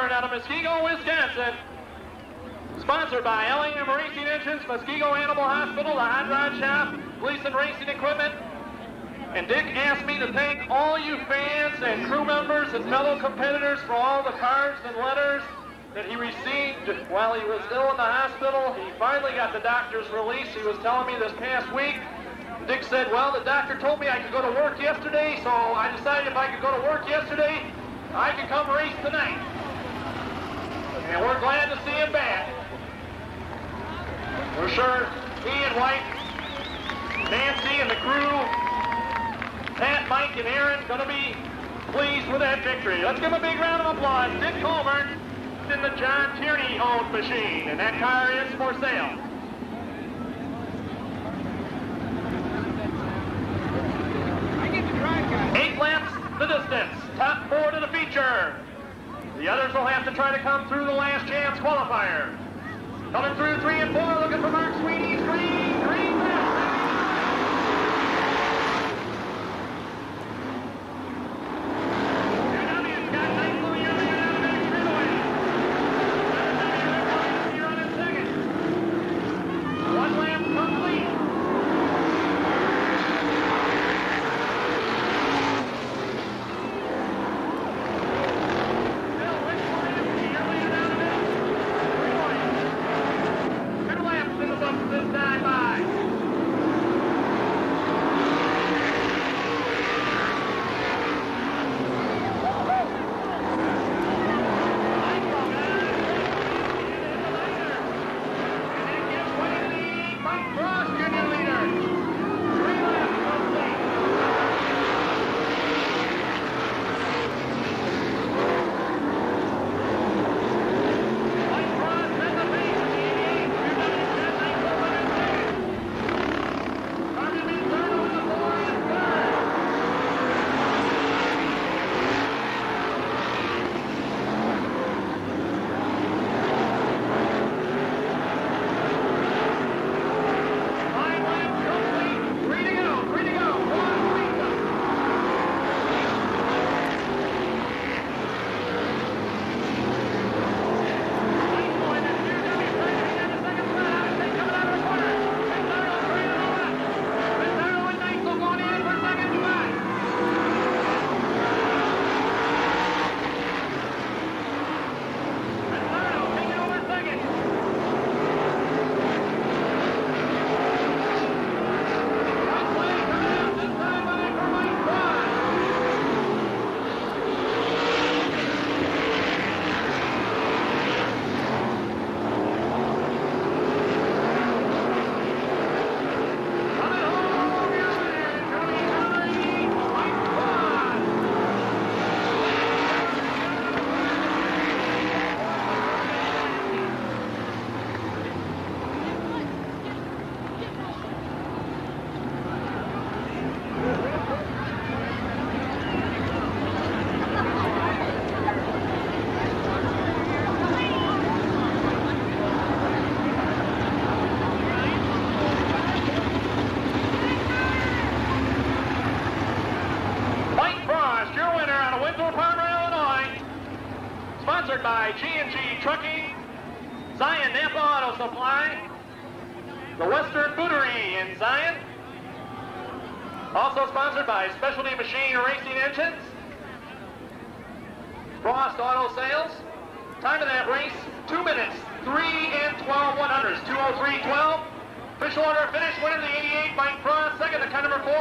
Out of Muskego, Wisconsin. Sponsored by LAM Racing Engines, Muskego Animal Hospital, the Hot Rod Shop, Gleason Racing Equipment. And Dick asked me to thank all you fans and crew members and fellow competitors for all the cards and letters that he received while he was ill in the hospital. He finally got the doctor's release. He was telling me this past week. Dick said, well, the doctor told me I could go to work yesterday, so I decided if I could go to work yesterday, I could come race tonight. And we're glad to see him back. We're sure he and White, Nancy and the crew, Pat, Mike, and Aaron going to be pleased with that victory. Let's give him a big round of applause. Dick Colburn in the John Tierney-owned machine, and that car is for sale. Eight laps the distance. Top four to the feature. The others will have to try to come through the last chance qualifier. Coming through three and four, looking for Mark Sweeney's green,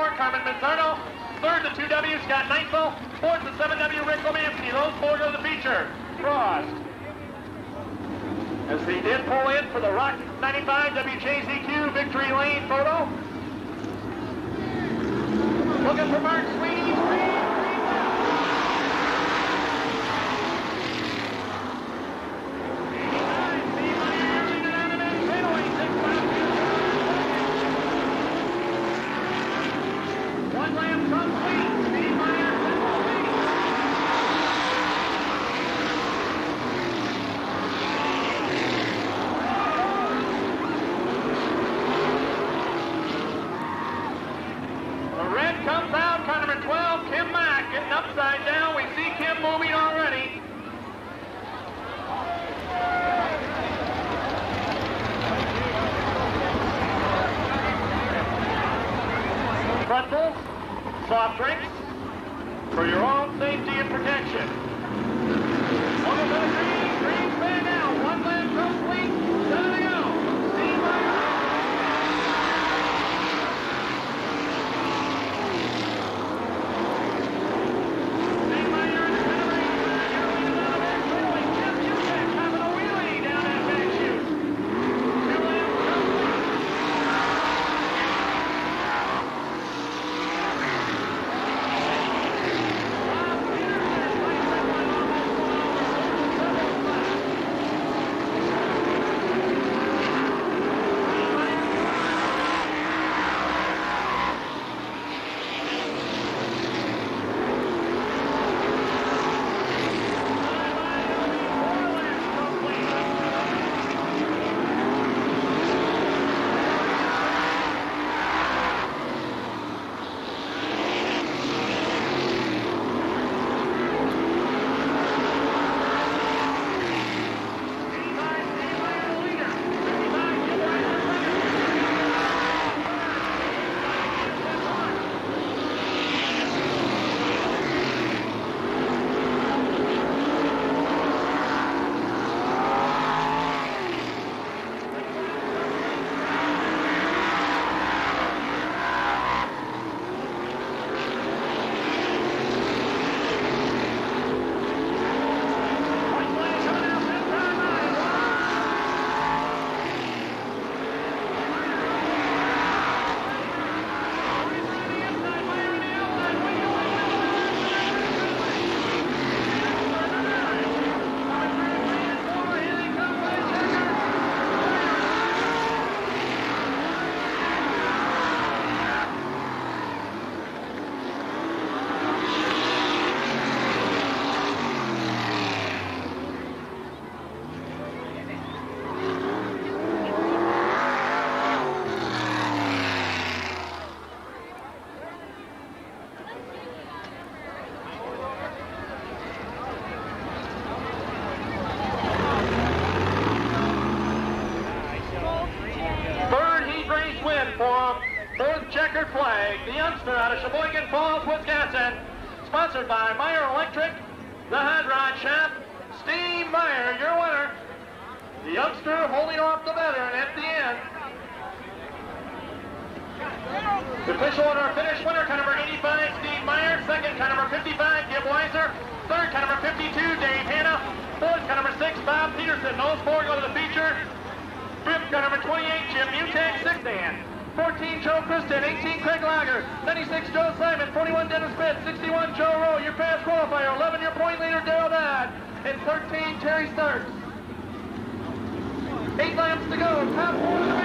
4, Carmen Manzardo. Third, the 2W, Scott Knightful. Fourth, the 7W, Rick Romansky. Those four go to the feature. Frost. As he did pull in for the Rock 95 WJZQ Victory Lane photo. Looking for Mark Sweeney. Sweeney. One lap complete. Steve Meyer, Pennsylvania. The red comes out, car number 12, Kim Mack getting upside down. We see Kim moving already. Pretzels, soft drinks, for your own safety and protection. Sponsored by Meyer Electric, the Hot Rod Shop. Steve Meyer, your winner. The youngster holding off the veteran at the end. The official order finish winner, car number 85, Steve Meyer. Second, car number 55, Gib Weiser. Third, car number 52, Dave Hanna. Fourth, car number 6, Bob Peterson. Those four go to the feature. Fifth, car number 28, Jim Mutek. Sixth, Dan. 14, Joe Kristan. 18, Craig Lager. 96, Joe Simon. 41, Dennis Pitt. 61, Joe Rowe. Your fast qualifier. 11, your point leader, Daryl Dodd. And 13, Terry Starks. Eight laps to go. Top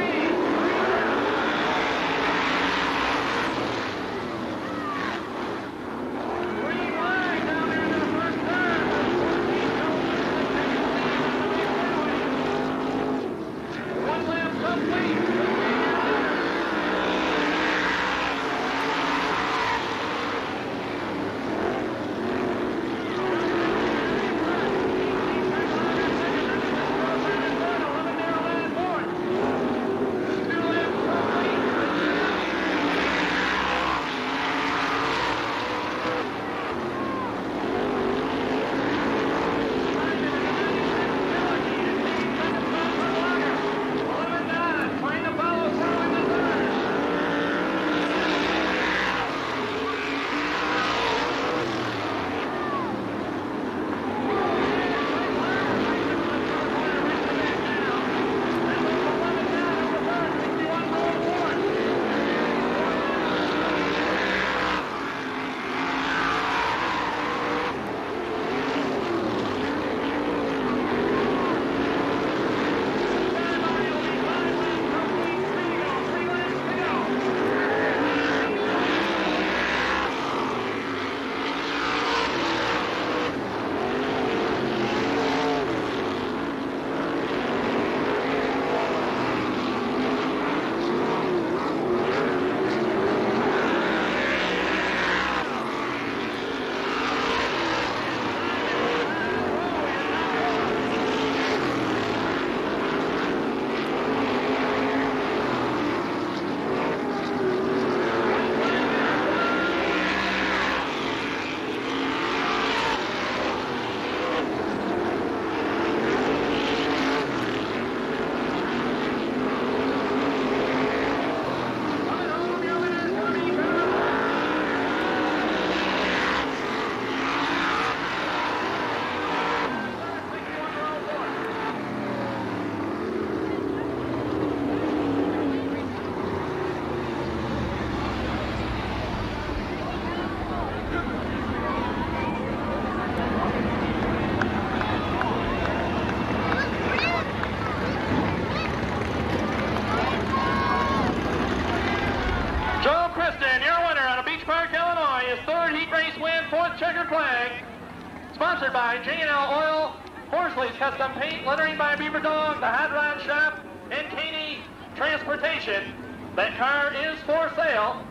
That car is for sale.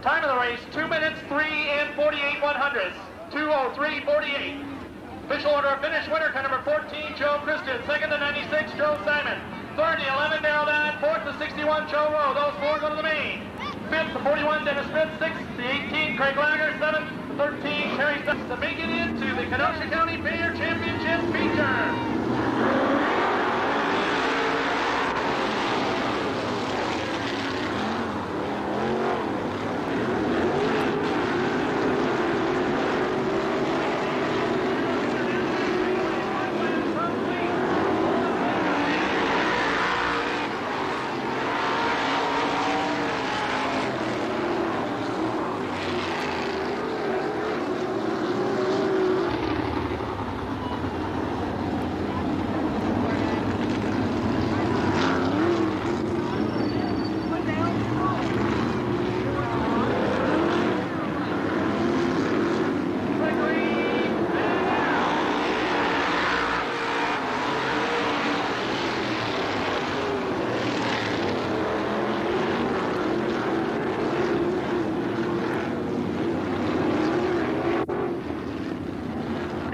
Time of the race, 2 minutes, 3 and 48 one hundredths. 203.48. Official order of finish winner, car number 14, Joe Kristan. Second to 96, Joe Simon. Third to 11, Daryl Dodd. Fourth to 61, Joe Rowe. Those four go to the main. Fifth to 41, Dennis Smith. Sixth to 18, Craig Lager. Seventh to 13, Terry Stubbs. To make it into the Kenosha County Fair Championship feature.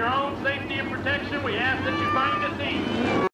your own safety and protection, we ask that you find a seat.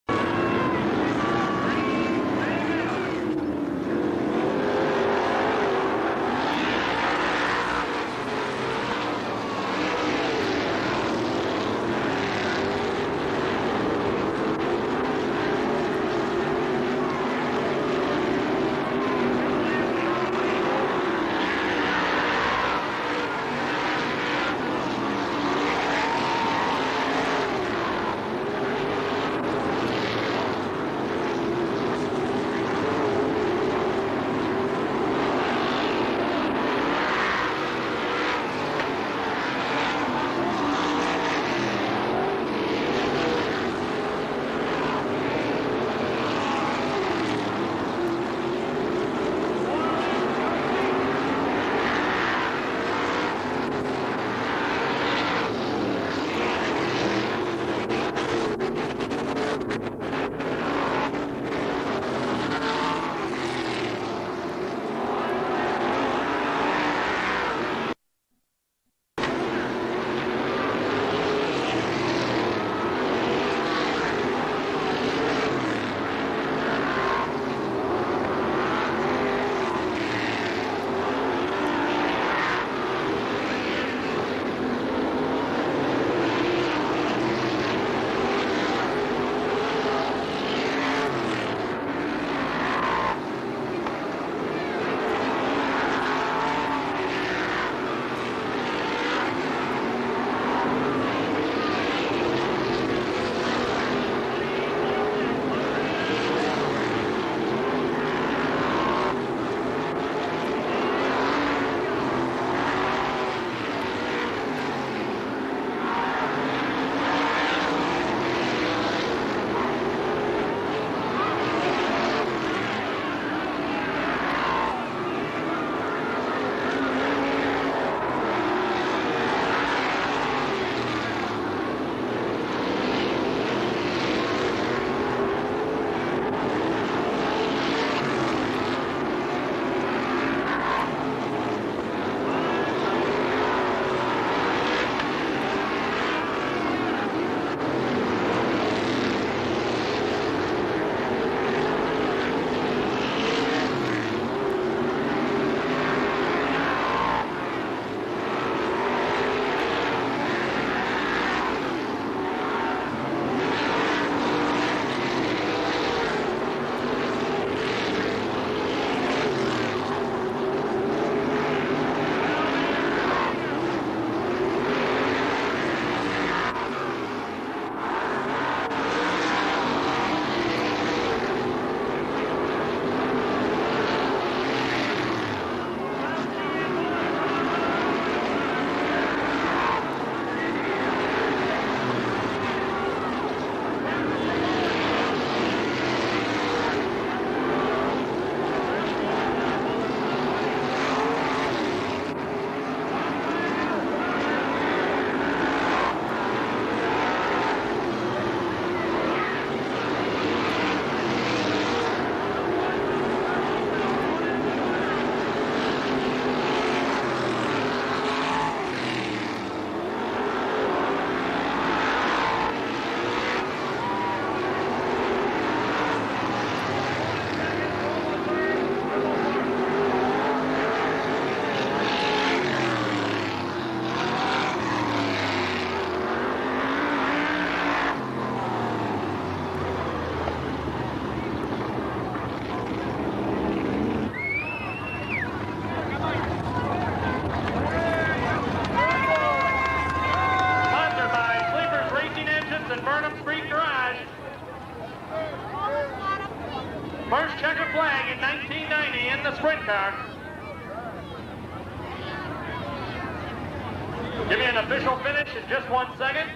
Official finish in just one second.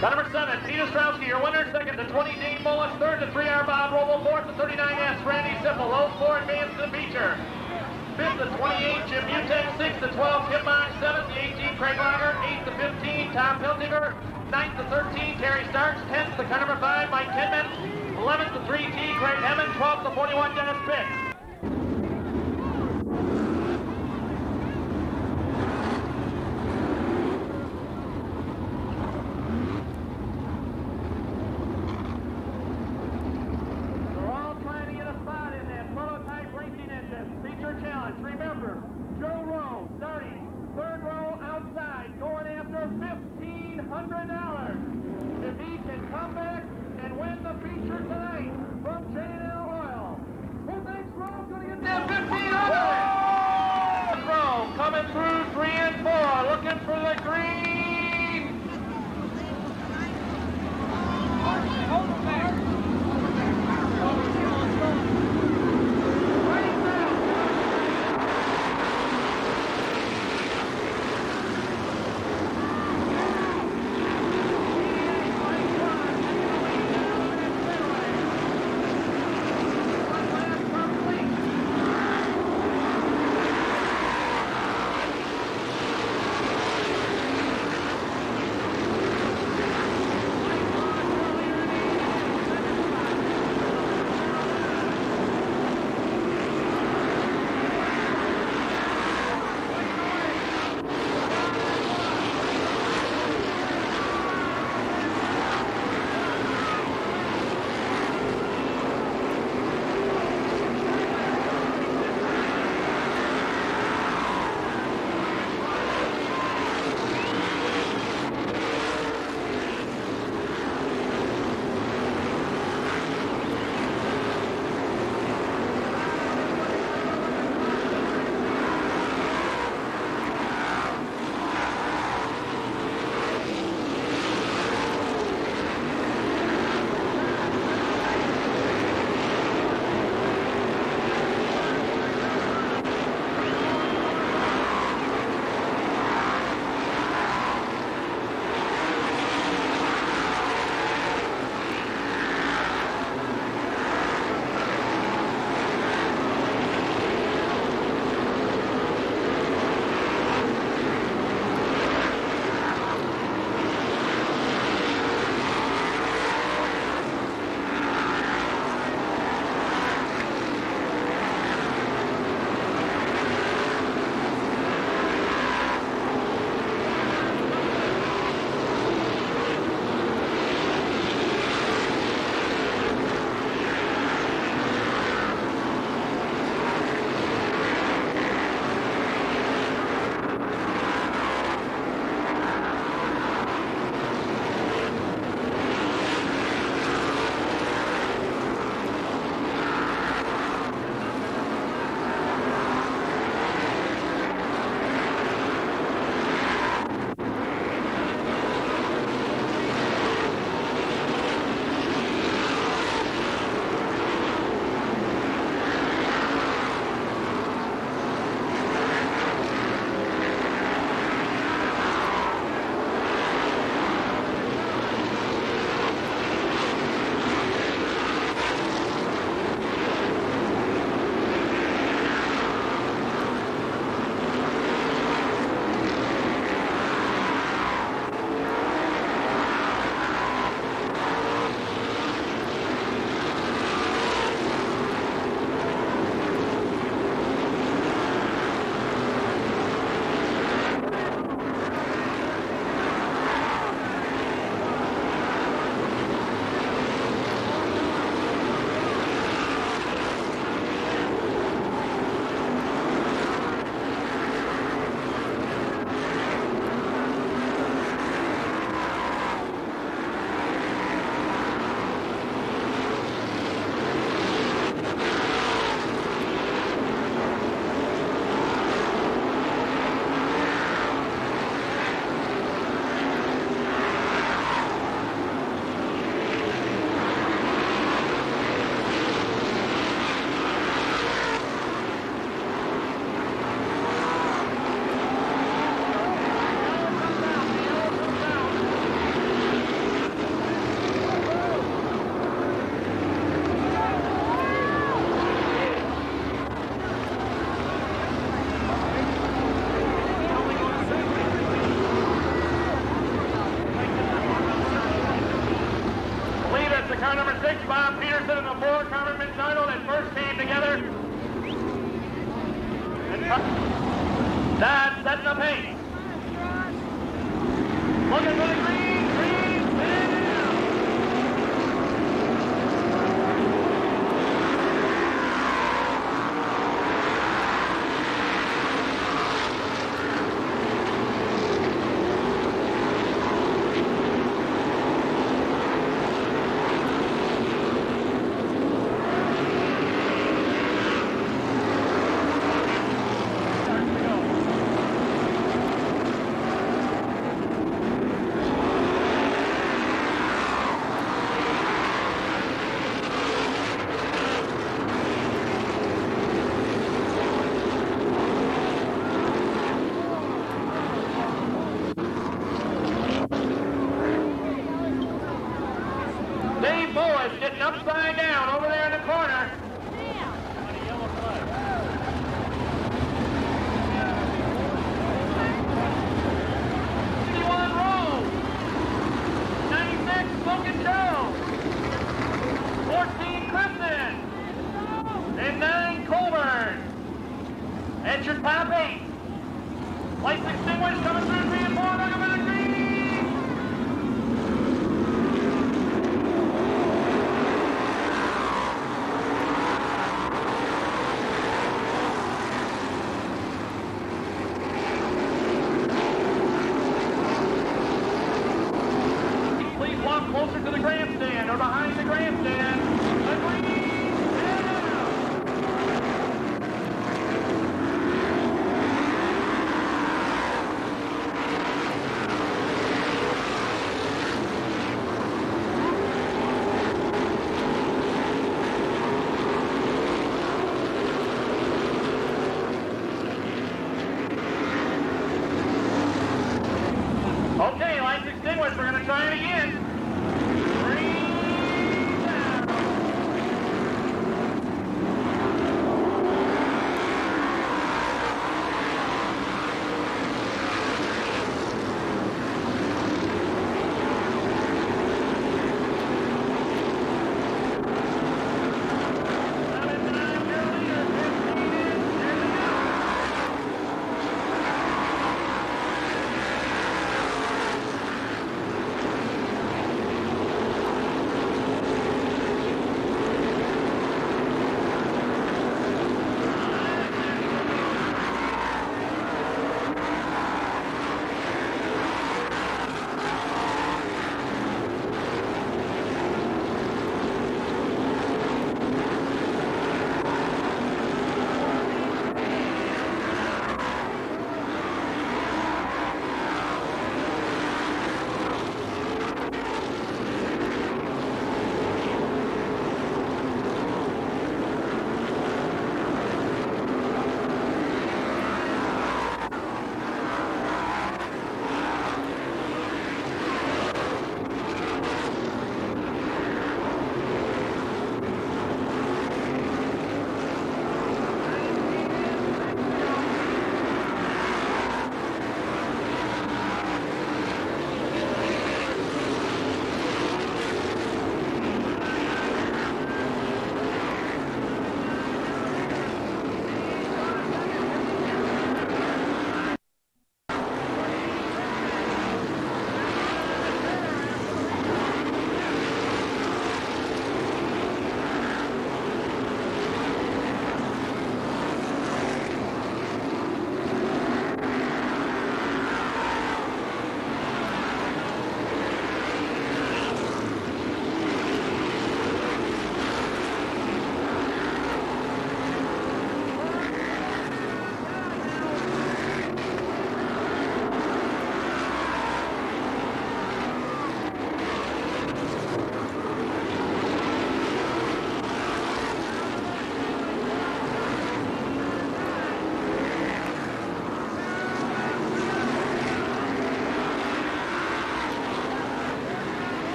Car number seven, Pete Ostrowski, your winner. Second to 20, Dave Mullis. Third to 3R Bob Roble. Fourth to 39S, Randy Sipple. Those four advance to the feature. Fifth to 28, Jim Mutek. Sixth to 12, Kip Mine. Seventh to 18, Craig Lager. Eighth to 15, Tom Piltinger. Ninth to 13, Terry Starks. Tenth to car number five, Mike Kidman. Eleventh to 3T, Craig Hemmond. Twelfth to 41, Dennis Pitts.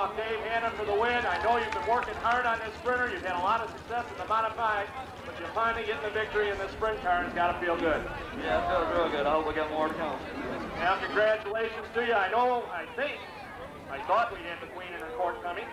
off Dave Hanna for the win. I know you've been working hard on this sprinter. You've had a lot of success in the modified, but you're finally getting the victory in this sprint car. It's got to feel good. Yeah, it feels real good. I hope we get more to come. Now, congratulations to you. I know, I think, I thought we had the Queen in her court coming.